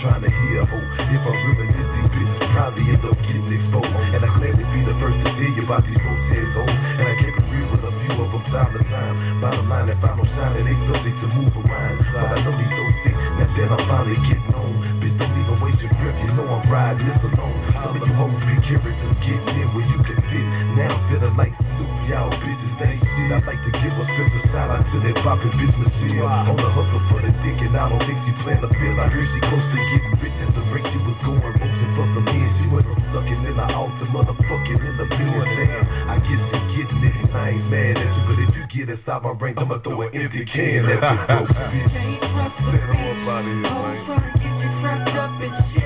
trying to hear a hoe. If I reminisce, these bitches probably end up getting exposed. And I gladly be the first to tell you about these roaches hoes. And I keep it real with a few of them time to time. Bottom line, if I don't shine, it ain't subject to move around. But I know these so sick, now that I'm finally getting to that boppin' bitch Michelle. On the hustle for the dick, and I don't think she plan to feel. I heard she close to getting rich at the rate she was going roaching for some ends. She went from sucking in the altar, motherfucking in the Benz. Damn, I guess she getting it, and I ain't mad at you. But if you get inside my range, I'ma throw an empty can at you, bro. Can't trust the bitch. out of here, Hoes man. trying to get you trapped up in shit.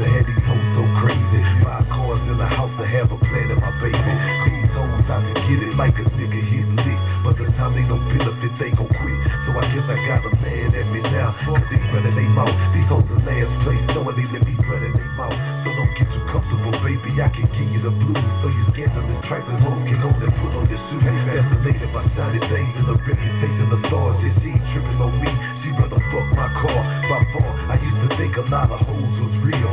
Of had these hoes so crazy. Five cars in the house, I have a plan in my baby. These hoes out to get it like a nigga hitting licks. But the time they don't benefit, they gon' quit. So I guess I got a man at me now. Cause they running they mouth. These hoes in last place, knowing they let me run in they mouth. So don't get too comfortable, baby. I can give you the blues. So you scandalous trifling hoes can only put on your shoes. Fascinated by shiny things and the reputation of stars. Yeah, she ain't tripping on me. She rather fuck my car. By far, I used to think a lot of hoes was real.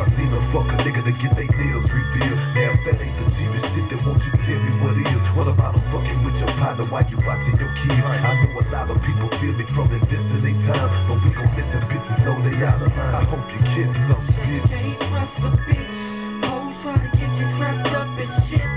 Until I seen her fuck a nigga to get their nails revealed. Now if that ain't the cheapest shit, then won't you tell me what is? What about them fucking with your partner while you watching your kids? I know a lot of people feel me from investing their time. But we gon' let the bitches know they out of line. I hope you get some bitch. Can't trust the bitch. Hoes trying to get you trapped up in shit.